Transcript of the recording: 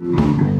Mm-hmm.